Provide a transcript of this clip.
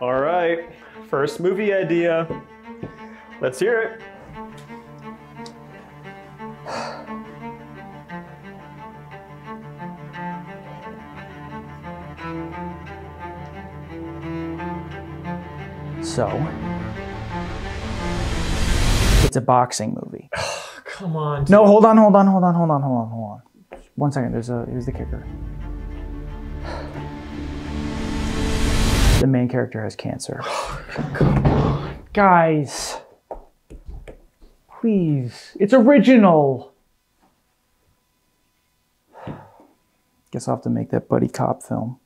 All right, first movie idea. Let's hear it. So, it's a boxing movie. Come on. No, hold on, hold on, hold on, hold on, hold on, hold on. One second. There's a here's the kicker. The main character has cancer. Guys, please, it's original. Guess I'll have to make that buddy cop film.